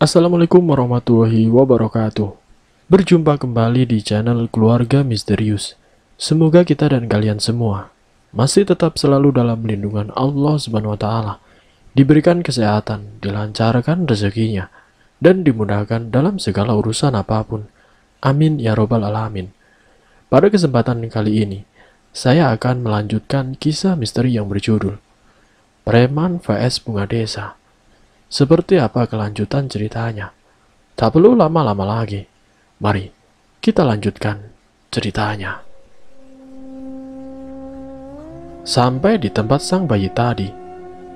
Assalamualaikum warahmatullahi wabarakatuh. Berjumpa kembali di channel Keluarga Misterius. Semoga kita dan kalian semua masih tetap selalu dalam lindungan Allah Subhanahu wa taala, diberikan kesehatan, dilancarkan rezekinya, dan dimudahkan dalam segala urusan apa pun. Amin ya robbal alamin. Pada kesempatan kali ini, saya akan melanjutkan kisah misteri yang berjudul Preman vs Bunga Desa. Seperti apa kelanjutan ceritanya? Tak perlu lama-lama lagi. Mari kita lanjutkan ceritanya. Sampai di tempat sang bayi tadi,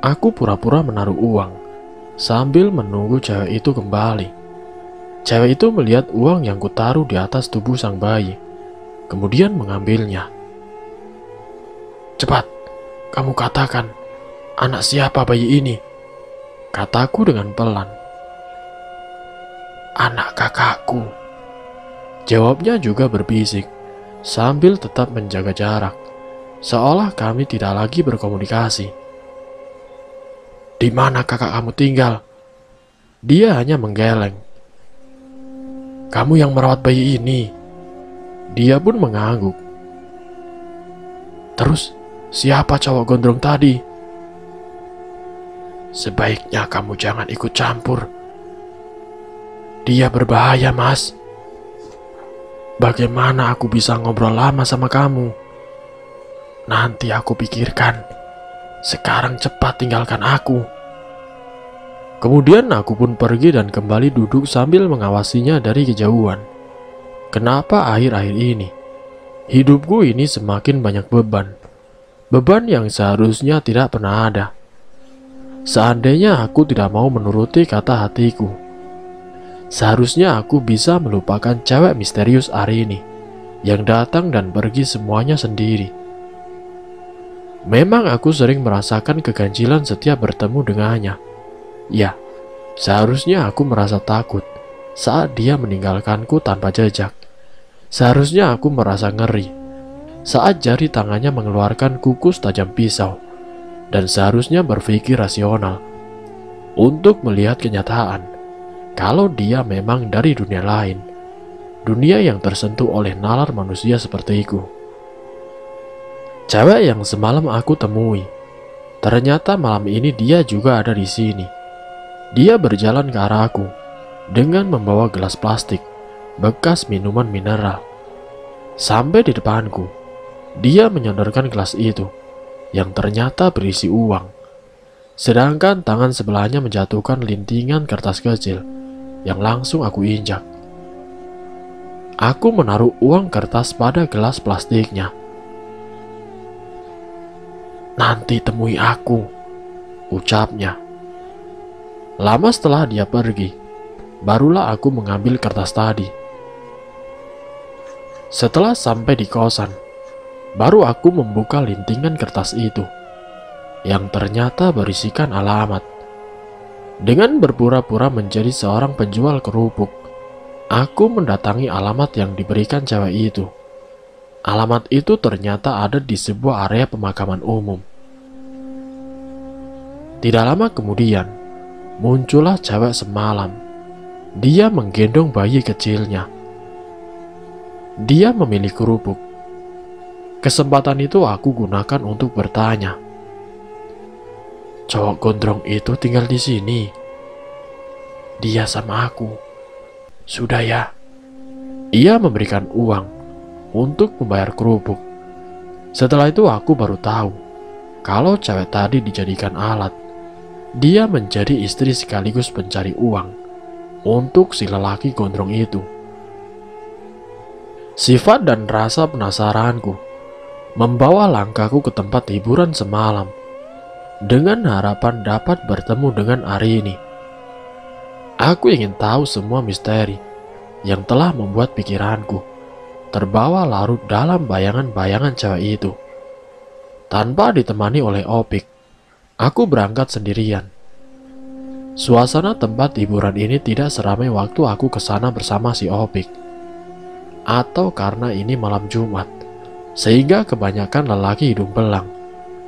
aku pura-pura menaruh uang sambil menunggu cewek itu kembali. Cewek itu melihat uang yang kutaruh di atas tubuh sang bayi, kemudian mengambilnya. Cepat, kamu katakan, anak siapa bayi ini? Kataku dengan pelan. Anak kakakku. Jawabnya juga berbisik, sambil tetap menjaga jarak, seolah kami tidak lagi berkomunikasi. Di mana kakak kamu tinggal? Dia hanya menggeleng. Kamu yang merawat bayi ini. Dia pun mengangguk. Terus, siapa cowok gondrong tadi? Sebaiknya kamu jangan ikut campur. Dia berbahaya, Mas. Bagaimana aku bisa ngobrol lama sama kamu? Nanti aku pikirkan. Sekarang cepat tinggalkan aku. Kemudian aku pun pergi dan kembali duduk sambil mengawasinya dari kejauhan. Kenapa akhir-akhir ini hidupku ini semakin banyak beban? Beban yang seharusnya tidak pernah ada. Seandainya aku tidak mau menuruti kata hatiku, seharusnya aku bisa melupakan cewek misterius hari ini yang datang dan pergi semuanya sendiri. Memang aku sering merasakan keganjilan setiap bertemu dengannya. Ya, seharusnya aku merasa takut saat dia meninggalkanku tanpa jejak. Seharusnya aku merasa ngeri saat jari tangannya mengeluarkan kukus tajam pisau dan seharusnya berpikir rasional untuk melihat kenyataan kalau dia memang dari dunia lain, dunia yang tersentuh oleh nalar manusia sepertiku. Cewek yang semalam aku temui, ternyata malam ini dia juga ada di sini. Dia berjalan ke arahku dengan membawa gelas plastik bekas minuman mineral. Sampai di depanku, dia menyodorkan gelas itu yang ternyata berisi uang. Sedangkan tangan sebelahnya menjatuhkan lintingan kertas kecil yang langsung aku injak. Aku menaruh uang kertas pada gelas plastiknya. Nanti temui aku, ucapnya. Lama setelah dia pergi, barulah aku mengambil kertas tadi. Setelah sampai di kosan, Baru aku membuka lintingan kertas itu, yang ternyata berisikan alamat. Dengan berpura-pura menjadi seorang penjual kerupuk, aku mendatangi alamat yang diberikan cewek itu. Alamat itu ternyata ada di sebuah area pemakaman umum. Tidak lama kemudian, muncullah cewek semalam. Dia menggendong bayi kecilnya. Dia memilih kerupuk Kesempatan itu aku gunakan untuk bertanya. Cowok gondrong itu tinggal di sini. Dia sama aku. Sudah ya. Ia memberikan uang untuk membayar kerupuk. Setelah itu aku baru tahu kalau cewek tadi dijadikan alat. Dia menjadi istri sekaligus pencari uang untuk si lelaki gondrong itu. Sifat dan rasa penasaranku membawa langkahku ke tempat hiburan semalam dengan harapan dapat bertemu dengan Arini. Aku ingin tahu semua misteri yang telah membuat pikiranku terbawa larut dalam bayangan-bayangan cewek itu. Tanpa ditemani oleh Opik, aku berangkat sendirian. Suasana tempat hiburan ini tidak seramai waktu aku ke sana bersama si Opik. Atau karena ini malam Jumat, sehingga kebanyakan lelaki hidung belang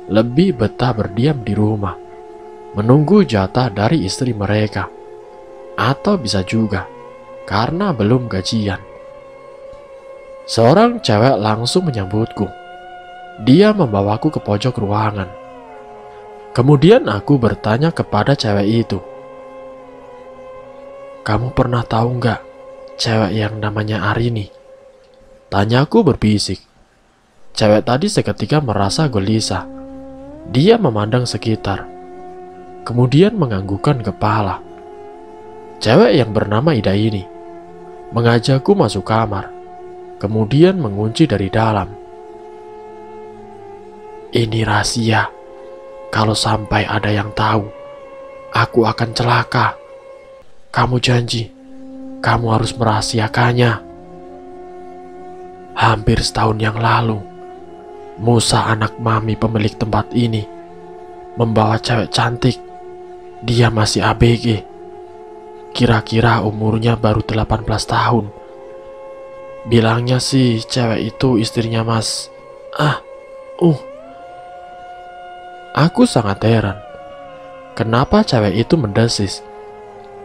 lebih betah berdiam di rumah, menunggu jatah dari istri mereka. Atau bisa juga karena belum gajian. Seorang cewek langsung menyambutku. Dia membawaku ke pojok ruangan. Kemudian aku bertanya kepada cewek itu. Kamu pernah tahu nggak cewek yang namanya Arini? Tanyaku berbisik. Cewek tadi seketika merasa gelisah. Dia memandang sekitar. Kemudian menganggukkan kepala. Cewek yang bernama Ida ini mengajakku masuk kamar, kemudian mengunci dari dalam. Ini rahasia. Kalau sampai ada yang tahu, aku akan celaka. Kamu janji, kamu harus merahasiakannya. Hampir setahun yang lalu, Musa anak mami pemilik tempat ini membawa cewek cantik. Dia masih ABG Kira-kira umurnya baru 18 tahun. Bilangnya sih cewek itu istrinya mas. Ah, uh. Aku sangat heran. Kenapa cewek itu mendesis?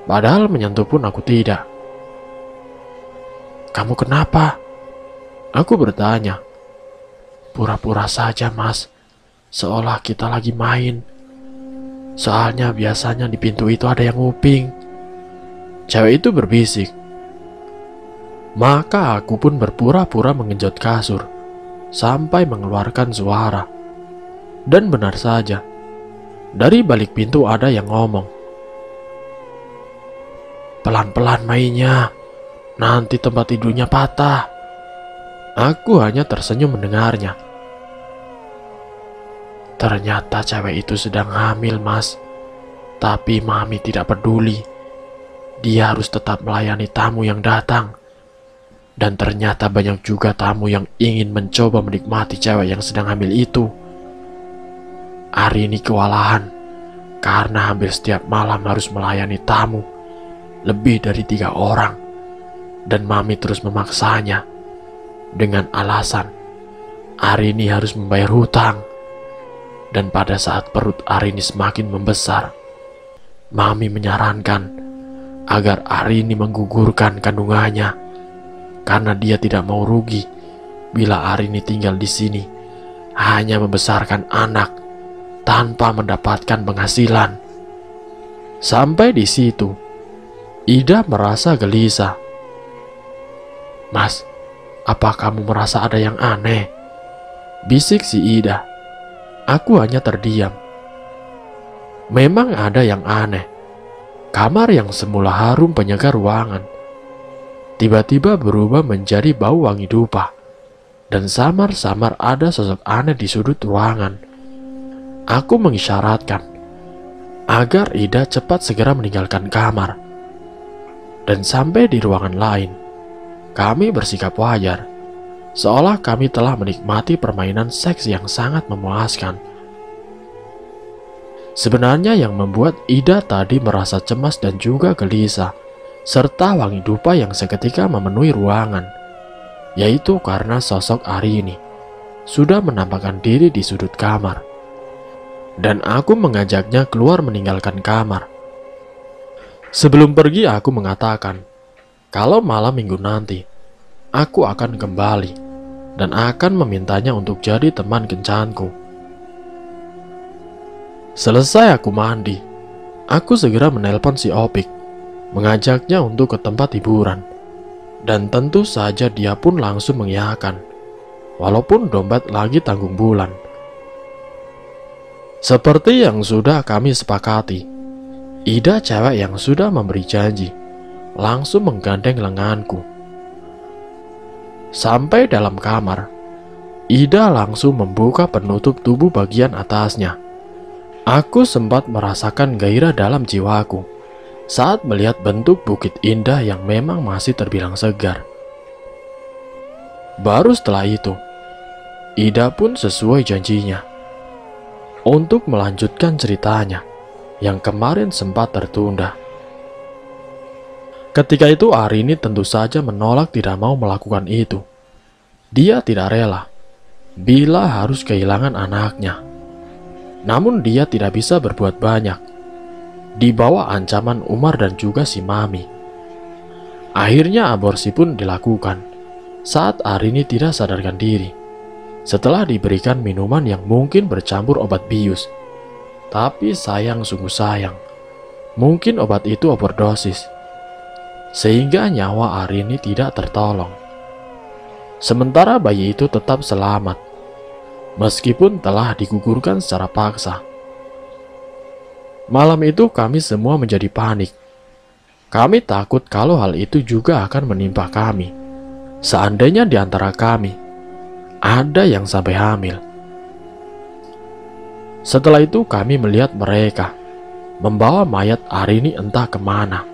Padahal menyentuh pun aku tidak. Kamu kenapa? Aku bertanya. Pura-pura saja mas, seolah kita lagi main. Soalnya biasanya di pintu itu ada yang nguping. Cewek itu berbisik. Maka aku pun berpura-pura mengenjot kasur sampai mengeluarkan suara. Dan benar saja, dari balik pintu ada yang ngomong. Pelan-pelan mainnya, nanti tempat tidurnya patah. Aku hanya tersenyum mendengarnya. Ternyata cewek itu sedang hamil, Mas. Tapi Mami tidak peduli. Dia harus tetap melayani tamu yang datang. Dan ternyata banyak juga tamu yang ingin mencoba menikmati cewek yang sedang hamil itu. Hari ini kewalahan karena hampir setiap malam harus melayani tamu lebih dari tiga orang. Dan mami terus memaksanya dengan alasan Arini harus membayar hutang. Dan pada saat perut Arini semakin membesar, mami menyarankan agar Arini menggugurkan kandungannya karena dia tidak mau rugi bila Arini tinggal di sini hanya membesarkan anak tanpa mendapatkan penghasilan. Sampai di situ, Ida merasa gelisah. Mas, apa kamu merasa ada yang aneh? Bisik si Ida. Aku hanya terdiam. Memang ada yang aneh. Kamar yang semula harum penyegar ruangan tiba-tiba berubah menjadi bau wangi dupa, dan samar-samar ada sosok aneh di sudut ruangan. Aku mengisyaratkan agar Ida cepat segera meninggalkan kamar, dan sampai di ruangan lain. Kami bersikap wajar, seolah kami telah menikmati permainan seks yang sangat memuaskan. Sebenarnya yang membuat Ida tadi merasa cemas dan juga gelisah, serta wangi dupa yang seketika memenuhi ruangan, yaitu karena sosok Ari ini sudah menampakkan diri di sudut kamar. Dan aku mengajaknya keluar meninggalkan kamar. Sebelum pergi aku mengatakan, kalau malam minggu nanti, aku akan kembali dan akan memintanya untuk jadi teman kencanku. Selesai aku mandi, aku segera menelpon si Opik, mengajaknya untuk ke tempat hiburan. Dan tentu saja dia pun langsung mengiyakan, walaupun dompet lagi tanggung bulan. Seperti yang sudah kami sepakati, Ida cewek yang sudah memberi janji, langsung menggandeng lenganku. Sampai dalam kamar, Ida langsung membuka penutup tubuh bagian atasnya Aku sempat merasakan gairah dalam jiwaku saat melihat bentuk bukit indah yang memang masih terbilang segar. Baru setelah itu, Ida pun sesuai janjinya untuk melanjutkan ceritanya yang kemarin sempat tertunda. Ketika itu Arini tentu saja menolak tidak mau melakukan itu. Dia tidak rela bila harus kehilangan anaknya. Namun dia tidak bisa berbuat banyak. di bawah ancaman Umar dan juga si Mami. Akhirnya aborsi pun dilakukan saat Arini tidak sadarkan diri setelah diberikan minuman yang mungkin bercampur obat bius. Tapi sayang sungguh sayang, mungkin obat itu overdosis, sehingga nyawa Arini tidak tertolong. Sementara bayi itu tetap selamat, meskipun telah digugurkan secara paksa. Malam itu kami semua menjadi panik. Kami takut kalau hal itu juga akan menimpa kami. Seandainya di antara kami ada yang sampai hamil. Setelah itu kami melihat mereka membawa mayat Arini entah ke mana.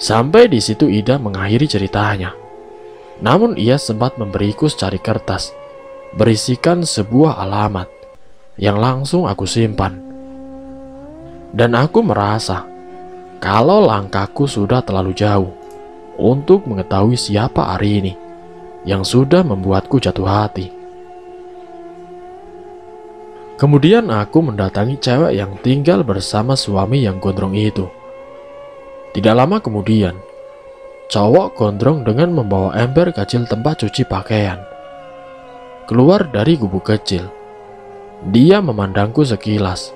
Sampai di situ Ida mengakhiri ceritanya. Namun ia sempat memberiku secari kertas berisikan sebuah alamat yang langsung aku simpan. Dan aku merasa kalau langkahku sudah terlalu jauh untuk mengetahui siapa hari ini yang sudah membuatku jatuh hati. Kemudian aku mendatangi cewek yang tinggal bersama suami yang gondrong itu. Tidak lama kemudian, cowok gondrong dengan membawa ember kecil tempat cuci pakaian. Keluar dari gubuk kecil. Dia memandangku sekilas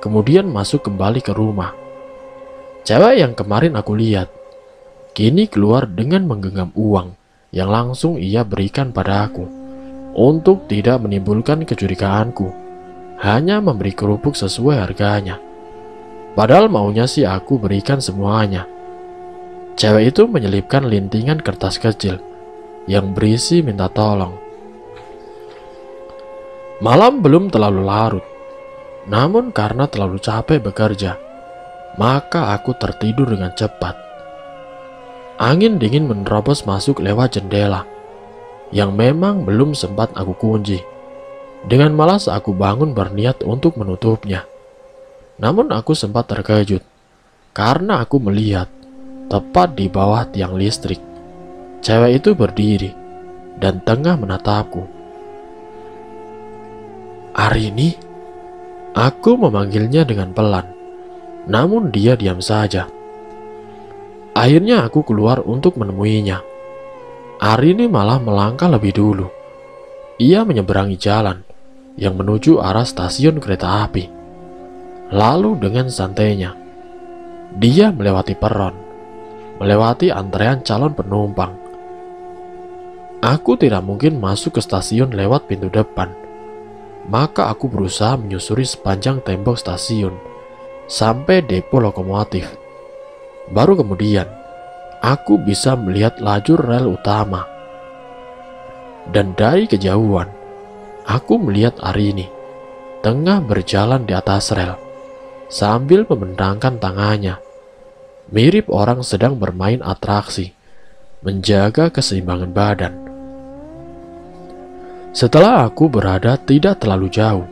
kemudian masuk kembali ke rumah. Cewek yang kemarin aku lihat, kini keluar dengan menggenggam uang yang langsung ia berikan pada aku untuk tidak menimbulkan kecurigaanku, hanya memberi kerupuk sesuai harganya. Padahal maunya sih aku berikan semuanya. Cewek itu menyelipkan lintingan kertas kecil yang berisi minta tolong. Malam belum terlalu larut. Namun karena terlalu capek bekerja, maka aku tertidur dengan cepat. Angin dingin menerobos masuk lewat jendela yang memang belum sempat aku kunci. Dengan malas aku bangun berniat untuk menutupnya. Namun aku sempat terkejut karena aku melihat tepat di bawah tiang listrik. Cewek itu berdiri dan tengah menatapku. Arini, Aku memanggilnya dengan pelan, namun dia diam saja. Akhirnya aku keluar untuk menemuinya. Hari ini malah melangkah lebih dulu. Ia menyeberangi jalan yang menuju arah stasiun kereta api. Lalu dengan santainya, dia melewati peron, melewati antrean calon penumpang. Aku tidak mungkin masuk ke stasiun lewat pintu depan maka aku berusaha menyusuri sepanjang tembok stasiun sampai depo lokomotif. Baru kemudian, aku bisa melihat lajur rel utama. Dan dari kejauhan, aku melihat Arini tengah berjalan di atas rel sambil membentangkan tangannya. Mirip orang sedang bermain atraksi, menjaga keseimbangan badan. Setelah aku berada tidak terlalu jauh,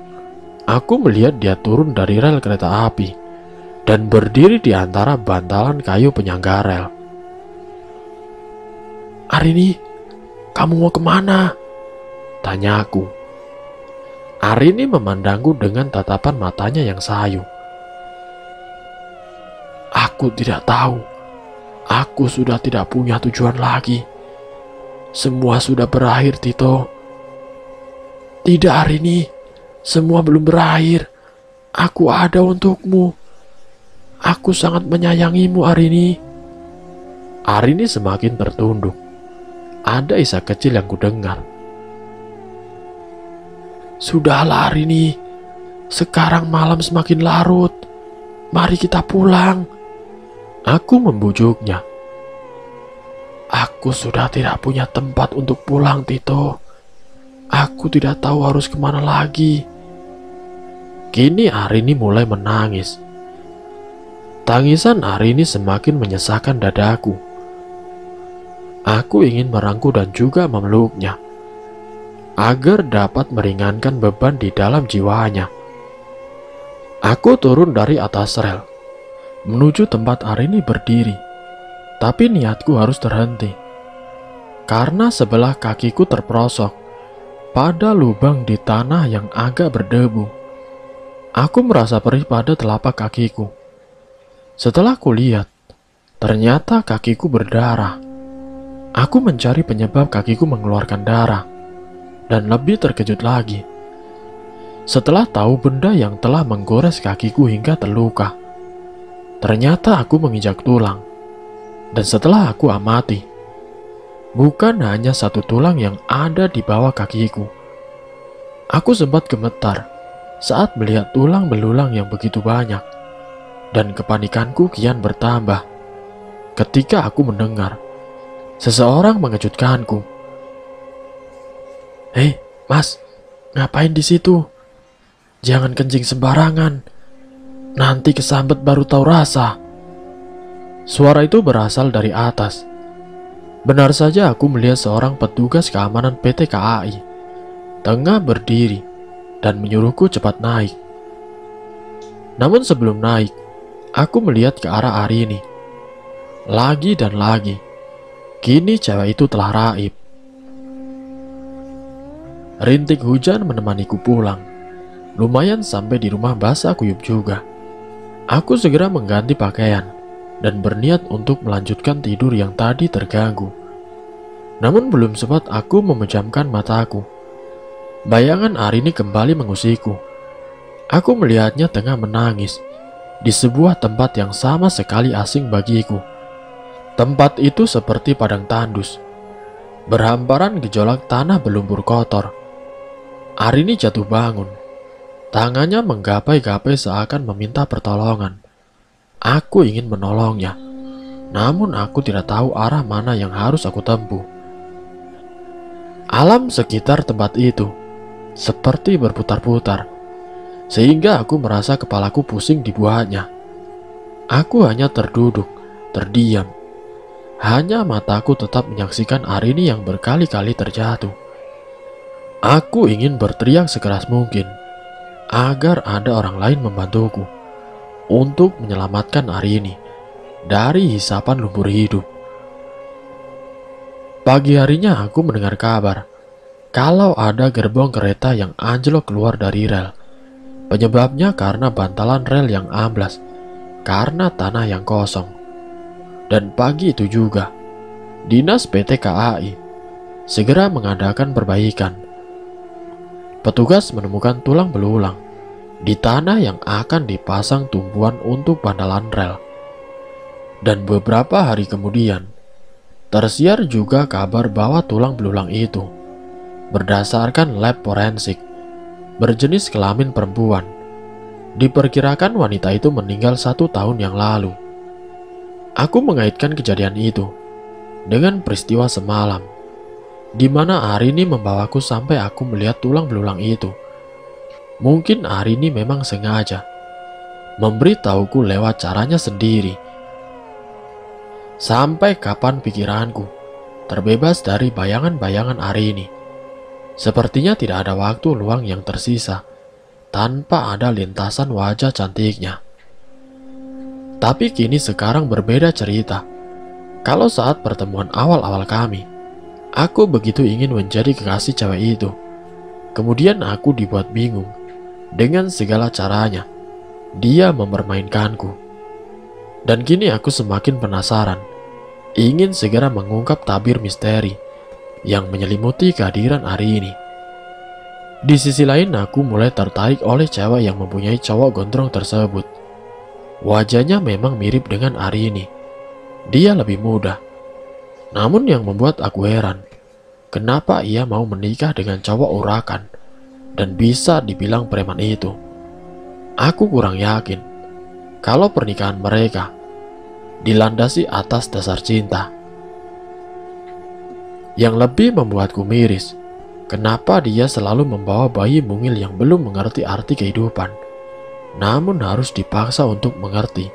aku melihat dia turun dari rel kereta api dan berdiri di antara bantalan kayu penyangga rel. Arini, kamu mau ke mana? Tanya aku. Arini memandangku dengan tatapan matanya yang sayu. Aku tidak tahu. Aku sudah tidak punya tujuan lagi. Semua sudah berakhir, Tito. Tidak hari ini, semua belum berakhir. Aku ada untukmu. Aku sangat menyayangimu hari ini. Hari ini semakin tertunduk. Ada isak kecil yang kudengar. Sudahlah hari ini. Sekarang malam semakin larut. Mari kita pulang. Aku membujuknya. Aku sudah tidak punya tempat untuk pulang, Tito. Aku tidak tahu harus ke mana lagi. Kini Arini mulai menangis. Tangisan Arini semakin menyesakan dadaku. Aku ingin merangkul dan juga memeluknya agar dapat meringankan beban di dalam jiwanya. Aku turun dari atas rel menuju tempat Arini berdiri, tapi niatku harus terhenti karena sebelah kakiku terperosok pada lubang di tanah yang agak berdebu. Aku merasa perih pada telapak kakiku. Setelah kulihat, ternyata kakiku berdarah. Aku mencari penyebab kakiku mengeluarkan darah, dan lebih terkejut lagi. Setelah tahu benda yang telah menggores kakiku hingga terluka, ternyata aku menginjak tulang. Dan setelah aku amati, bukan hanya satu tulang yang ada di bawah kakiku. Aku sempat gemetar saat melihat tulang belulang yang begitu banyak dan kepanikanku kian bertambah ketika aku mendengar seseorang mengejutkanku. Hei, Mas, ngapain di situ? Jangan kencing sembarangan. Nanti kesambet baru tahu rasa. Suara itu berasal dari atas. Benar saja aku melihat seorang petugas keamanan PT KAI tengah berdiri dan menyuruhku cepat naik. Namun sebelum naik, Aku melihat ke arah Arini. Lagi dan lagi. Kini cewek itu telah raib. Rintik hujan menemaniku pulang. Lumayan sampai di rumah basah kuyup juga. Aku segera mengganti pakaian dan berniat untuk melanjutkan tidur yang tadi terganggu. Namun belum sempat aku memejamkan mataku. Bayangan Arini kembali mengusikku. Aku melihatnya tengah menangis di sebuah tempat yang sama sekali asing bagiku. Tempat itu seperti padang tandus, berhamparan gejolak tanah berlumpur kotor. Arini jatuh bangun, tangannya menggapai-gapai seakan meminta pertolongan. Aku ingin menolongnya, namun aku tidak tahu arah mana yang harus aku tempuh. Alam sekitar tempat itu seperti berputar-putar sehingga aku merasa kepalaku pusing dibuatnya. Aku hanya terduduk, terdiam. Hanya mataku tetap menyaksikan Arini yang berkali-kali terjatuh. Aku ingin berteriak sekeras mungkin agar ada orang lain membantuku untuk menyelamatkan Arini dari hisapan lumpur hidup. Pagi harinya aku mendengar kabar kalau ada gerbong kereta yang anjlok keluar dari rel. Penyebabnya karena bantalan rel yang amblas, karena tanah yang kosong. Dan pagi itu juga, Dinas PT KAI segera mengadakan perbaikan. Petugas menemukan tulang belulang di tanah yang akan dipasang tumpuan untuk bantalan rel. Dan beberapa hari kemudian, tersiar juga kabar bahwa tulang belulang itu berdasarkan lab forensik berjenis kelamin perempuan. Diperkirakan wanita itu meninggal satu tahun yang lalu. Aku mengaitkan kejadian itu dengan peristiwa semalam, di mana Arini membawaku sampai aku melihat tulang belulang itu. Mungkin Arini memang sengaja memberitahuku lewat caranya sendiri. Sampai kapan pikiranku terbebas dari bayangan-bayangan Arini. Sepertinya tidak ada waktu luang yang tersisa tanpa ada lintasan wajah cantiknya. Tapi kini sekarang berbeda cerita. Kalau saat pertemuan awal-awal kami, aku begitu ingin menjadi kekasih cewek itu. Kemudian aku dibuat bingung dengan segala caranya. Dia mempermainkanku. Dan kini aku semakin penasaran, ingin segera mengungkap tabir misteri yang menyelimuti kehadiran hari ini. Di sisi lain, aku mulai tertarik oleh cewek yang mempunyai cowok gondrong tersebut. Wajahnya memang mirip dengan Ari ini. Dia lebih muda. Namun yang membuat aku heran, kenapa ia mau menikah dengan cowok urakan dan bisa dibilang preman itu. Aku kurang yakin kalau pernikahan mereka dilandasi atas dasar cinta. Yang lebih membuatku miris, kenapa dia selalu membawa bayi mungil yang belum mengerti arti kehidupan, namun harus dipaksa untuk mengerti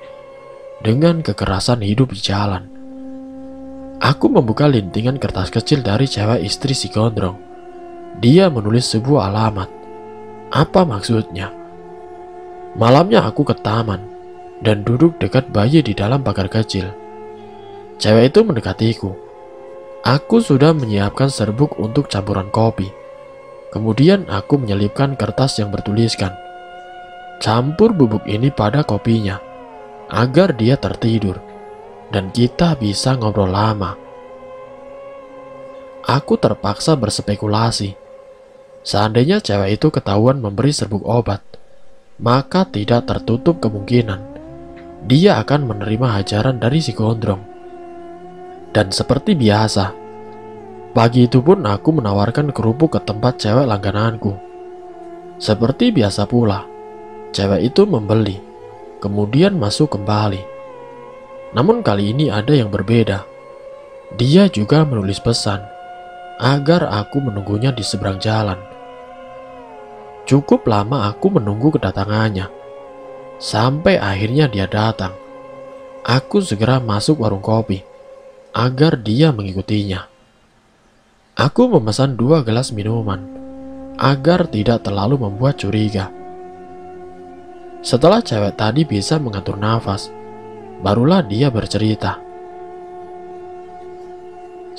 dengan kekerasan hidup di jalan. Aku membuka lintingan kertas kecil dari cewek istri si gondrong. Dia menulis sebuah alamat. Apa maksudnya? Malamnya aku ke taman dan duduk dekat bayi di dalam pagar kecil. Cewek itu mendekatiku Aku sudah menyiapkan serbuk untuk campuran kopi. Kemudian aku menyelipkan kertas yang bertuliskan, campur bubuk ini pada kopinya. agar dia tertidur dan kita bisa ngobrol lama. Aku terpaksa berspekulasi. Seandainya cewek itu ketahuan memberi serbuk obat, maka tidak tertutup kemungkinan dia akan menerima hajaran dari si gondrong. Dan seperti biasa, pagi itu pun aku menawarkan kerupuk ke tempat cewek langgananku. Seperti biasa pula, cewek itu membeli, kemudian masuk kembali. Namun kali ini ada yang berbeda. Dia juga menulis pesan agar aku menunggunya di seberang jalan. Cukup lama aku menunggu kedatangannya. Sampai akhirnya dia datang. Aku segera masuk warung kopi agar dia mengikutinya. Aku memesan dua gelas minuman agar tidak terlalu membuat curiga. Setelah cewek tadi bisa mengatur nafas, barulah dia bercerita.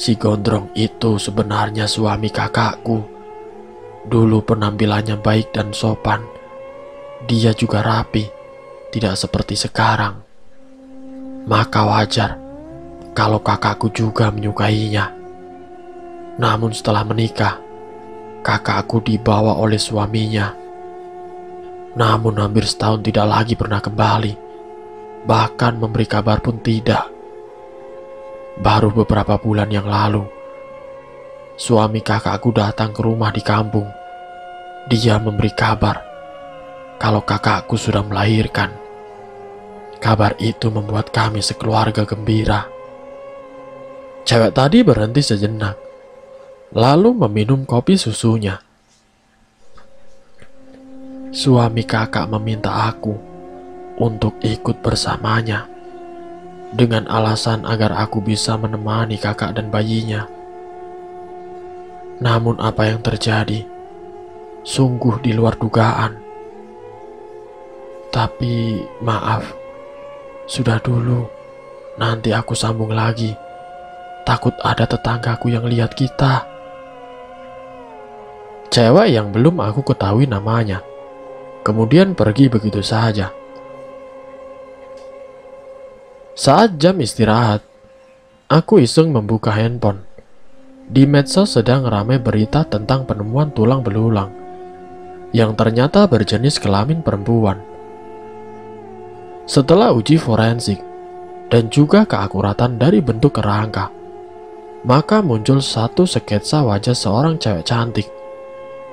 Si gondrong itu sebenarnya suami kakakku. Dulu penampilannya baik dan sopan. Dia juga rapi, tidak seperti sekarang. Maka wajar kalau kakakku juga menyukainya. Namun setelah menikah, kakakku dibawa oleh suaminya. Namun hampir setahun tidak lagi pernah kembali. Bahkan memberi kabar pun tidak. Baru beberapa bulan yang lalu, suami kakakku datang ke rumah di kampung. Dia memberi kabar kalau kakakku sudah melahirkan. Kabar itu membuat kami sekeluarga gembira. Cewek tadi berhenti sejenak, lalu meminum kopi susunya. Suami kakak meminta aku untuk ikut bersamanya dengan alasan agar aku bisa menemani kakak dan bayinya. Namun apa yang terjadi sungguh di luar dugaan. Tapi maaf, sudah dulu. Nanti aku sambung lagi. Takut ada tetanggaku yang lihat kita. Cewek yang belum aku ketahui namanya. Kemudian pergi begitu saja. Saat jam istirahat, aku iseng membuka handphone. Di medsos sedang ramai berita tentang penemuan tulang belulang yang ternyata berjenis kelamin perempuan. Setelah uji forensik dan juga keakuratan dari bentuk kerangka, maka muncul satu sketsa wajah seorang cewek cantik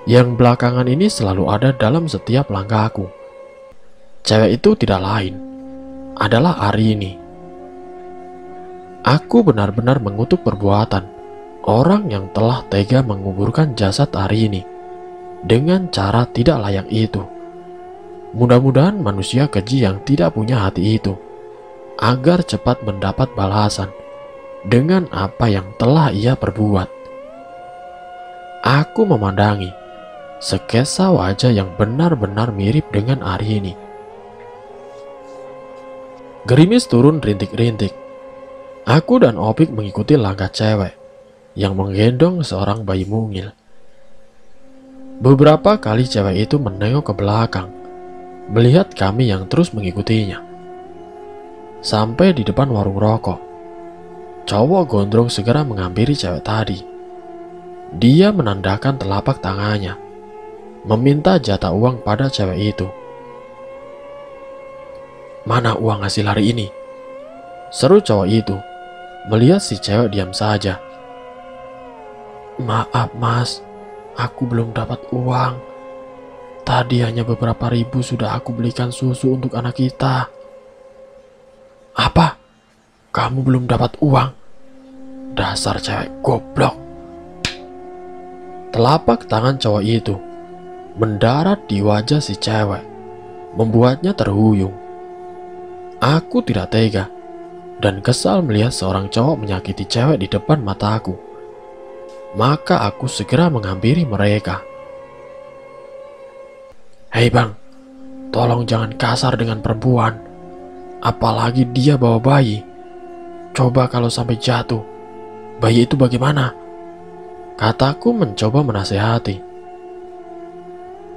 yang belakangan ini selalu ada dalam setiap langkahku. Cewek itu tidak lain, adalah Arini. Aku benar-benar mengutuk perbuatan orang yang telah tega menguburkan jasad hari ini dengan cara tidak layak itu. Mudah-mudahan manusia keji yang tidak punya hati itu agar cepat mendapat balasan dengan apa yang telah ia perbuat. Aku memandangi sketsa wajah yang benar-benar mirip dengan hari ini. Gerimis turun rintik-rintik. Aku dan Opik mengikuti langkah cewek yang menggendong seorang bayi mungil. Beberapa kali cewek itu menengok ke belakang, melihat kami yang terus mengikutinya. Sampai di depan warung rokok, cowok gondrong segera menghampiri cewek tadi. Dia menandakan telapak tangannya, meminta jatah uang pada cewek itu. Mana uang hasil hari ini? Seru cowok itu, melihat si cewek diam saja. Maaf mas, aku belum dapat uang. Tadi hanya beberapa ribu sudah aku belikan susu untuk anak kita. Apa? Kamu belum dapat uang? Dasar cewek goblok. Telapak tangan cowok itu mendarat di wajah si cewek, membuatnya terhuyung. Aku tidak tega dan kesal melihat seorang cowok menyakiti cewek di depan mataku maka aku segera menghampiri mereka. Hei bang, tolong jangan kasar dengan perempuan, apalagi dia bawa bayi. Coba kalau sampai jatuh, bayi itu bagaimana? Kataku mencoba menasehati.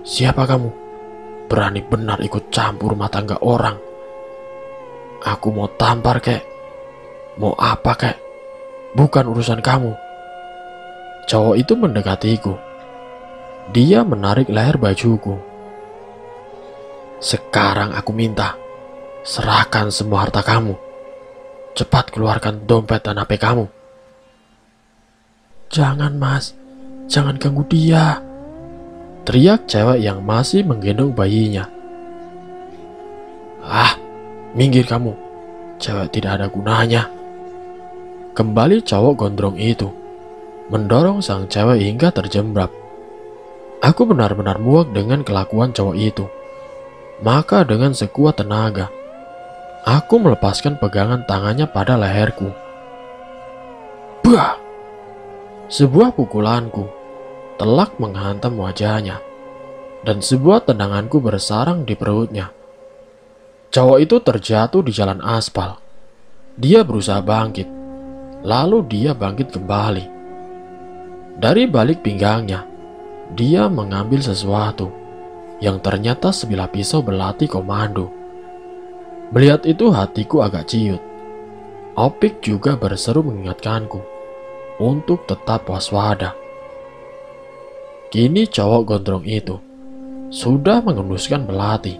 Siapa kamu? Berani benar ikut campur rumah tangga orang. Aku mau tampar kek. Mau apa kek? Bukan urusan kamu. Cowok itu mendekatiku. Dia menarik leher bajuku. Sekarang aku minta, serahkan semua harta kamu. Cepat keluarkan dompet dan HP kamu. Jangan mas, jangan ganggu dia. Teriak cewek yang masih menggendong bayinya. Ah, minggir kamu. Cewek tidak ada gunanya. Kembali cowok gondrong itu, mendorong sang cewek hingga terjembrap. Aku benar-benar muak dengan kelakuan cowok itu. Maka dengan sekuat tenaga, aku melepaskan pegangan tangannya pada leherku. Bah! Sebuah pukulanku telak menghantam wajahnya, dan sebuah tendanganku bersarang di perutnya. Cowok itu terjatuh di jalan aspal. Dia berusaha bangkit, lalu dia bangkit kembali. Dari balik pinggangnya, dia mengambil sesuatu yang ternyata sebilah pisau belati komando. Melihat itu hatiku agak ciut. Opik juga berseru mengingatkanku untuk tetap waspada. Kini cowok gondrong itu sudah mengenduskan belati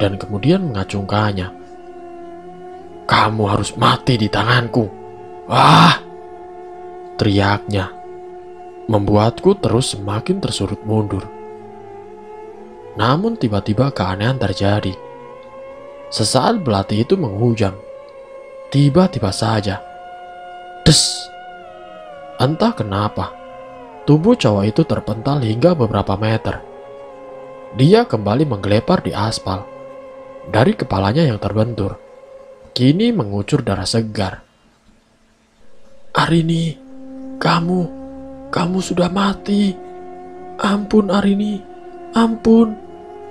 dan kemudian mengacungkannya. Kamu harus mati di tanganku. Wah! Teriaknya membuatku terus semakin tersurut mundur. Namun tiba-tiba keanehan terjadi. Sesaat belati itu menghujam. Tiba-tiba saja. Des! Entah kenapa, tubuh cowok itu terpental hingga beberapa meter. Dia kembali menggelepar di aspal. Dari kepalanya yang terbentur, kini mengucur darah segar. Arini, kamu, kamu sudah mati. Ampun Arini, ampun,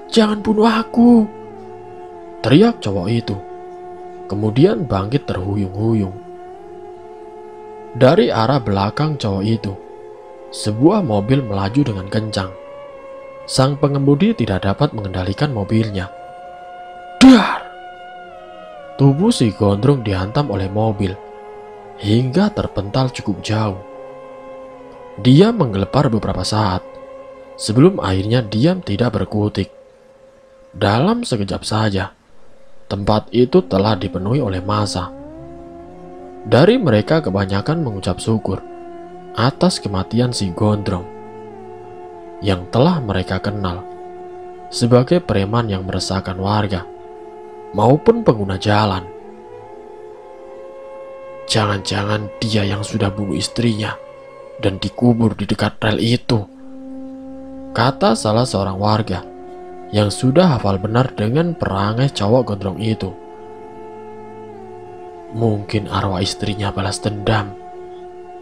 jangan bunuh aku. Teriak cowok itu. Kemudian bangkit terhuyung-huyung. Dari arah belakang cowok itu, sebuah mobil melaju dengan kencang. Sang pengemudi tidak dapat mengendalikan mobilnya. Dar! Tubuh si gondrong dihantam oleh mobil hingga terpental cukup jauh. Dia menggelepar beberapa saat sebelum akhirnya diam tidak berkutik. Dalam sekejap saja, tempat itu telah dipenuhi oleh masa dari mereka kebanyakan mengucap syukur atas kematian si Gondrong yang telah mereka kenal sebagai preman yang meresahkan warga maupun pengguna jalan. Jangan-jangan dia yang sudah bunuh istrinya dan dikubur di dekat rel itu. Kata salah seorang warga yang sudah hafal benar dengan perangai cowok gondrong itu. Mungkin arwah istrinya balas dendam,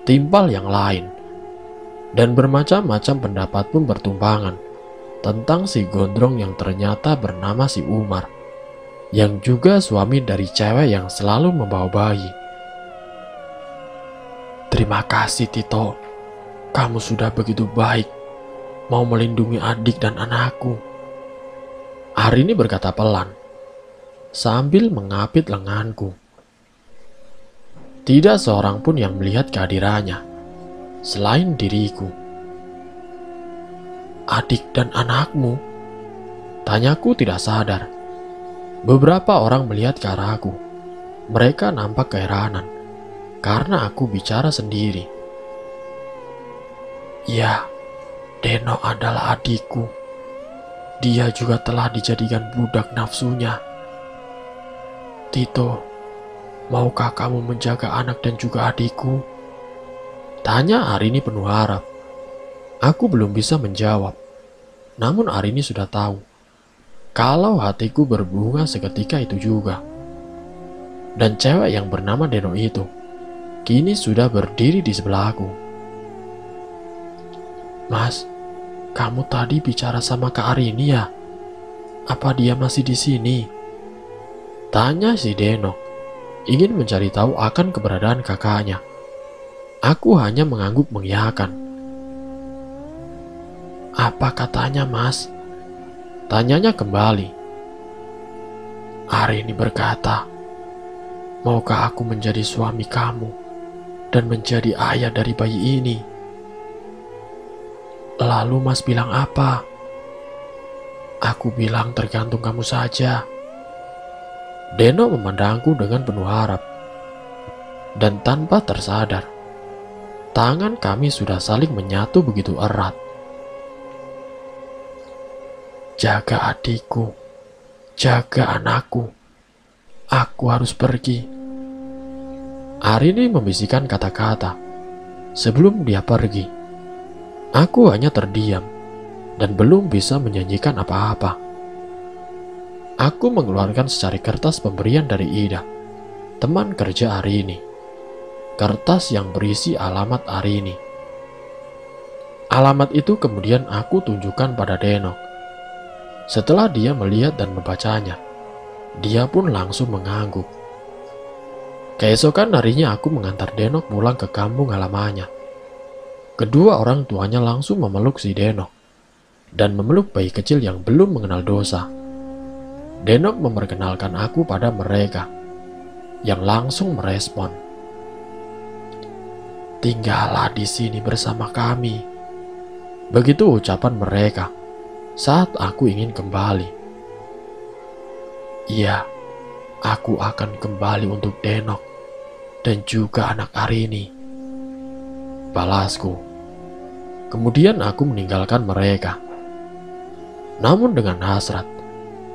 timpal yang lain, dan bermacam-macam pendapat pun bertumbangan tentang si gondrong yang ternyata bernama si Umar, yang juga suami dari cewek yang selalu membawa bayi. Terima kasih Tito, kamu sudah begitu baik, mau melindungi adik dan anakku. Hari ini berkata pelan, sambil mengapit lenganku. Tidak seorang pun yang melihat kehadirannya selain diriku. Adik dan anakmu? Tanyaku tidak sadar. Beberapa orang melihat ke arahku. Mereka nampak keheranan karena aku bicara sendiri. Ya, Deno adalah adikku. Dia juga telah dijadikan budak nafsunya. Tito, Maukah kamu menjaga anak dan juga adikku? Tanya Arini penuh harap. Aku belum bisa menjawab. Namun Arini sudah tahu. Kalau hatiku berbunga seketika itu juga. Dan cewek yang bernama Deno itu kini sudah berdiri di sebelahku. Mas, kamu tadi bicara sama Kak Arini ya? Apa dia masih di sini? Tanya si Deno ingin mencari tahu akan keberadaan kakaknya. Aku hanya mengangguk mengiyakan. Apa katanya mas? Tanyanya kembali. Hari ini berkata, Maukah aku menjadi suami kamu dan menjadi ayah dari bayi ini? Lalu Mas bilang apa? Aku bilang tergantung kamu saja. Deno memandangku dengan penuh harap. Dan tanpa tersadar, tangan kami sudah saling menyatu begitu erat. Jaga adikku, jaga anakku. Aku harus pergi. Arini membisikkan kata-kata sebelum dia pergi. Aku hanya terdiam dan belum bisa menyanyikan apa-apa. Aku mengeluarkan secari kertas pemberian dari Ida, teman kerja Arini. Kertas yang berisi alamat Arini. Alamat itu kemudian aku tunjukkan pada Denok. Setelah dia melihat dan membacanya, dia pun langsung mengangguk. Keesokan harinya aku mengantar Denok pulang ke kampung halamannya. Kedua orang tuanya langsung memeluk si Denok dan memeluk bayi kecil yang belum mengenal dosa. Denok memperkenalkan aku pada mereka yang langsung merespon. Tinggallah di sini bersama kami. Begitu ucapan mereka saat aku ingin kembali. Iya, aku akan kembali untuk Denok dan juga anak Arini. Balasku. Kemudian aku meninggalkan mereka. Namun dengan hasrat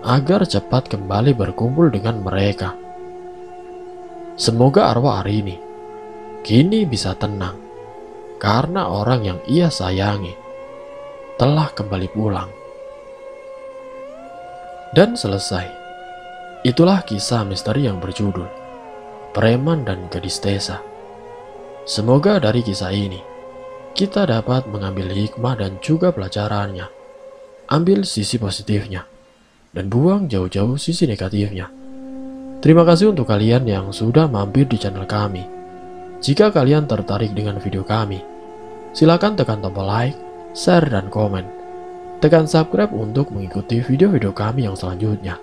agar cepat kembali berkumpul dengan mereka. Semoga arwah Arini kini bisa tenang karena orang yang ia sayangi telah kembali pulang. Dan selesai. Itulah kisah misteri yang berjudul Preman dan Gadis Desa. Semoga dari kisah ini kita dapat mengambil hikmah dan juga pelajarannya. Ambil sisi positifnya dan buang jauh-jauh sisi negatifnya. Terima kasih untuk kalian yang sudah mampir di channel kami. Jika kalian tertarik dengan video kami, silakan tekan tombol like, share, dan komen tekan subscribe untuk mengikuti video-video kami yang selanjutnya.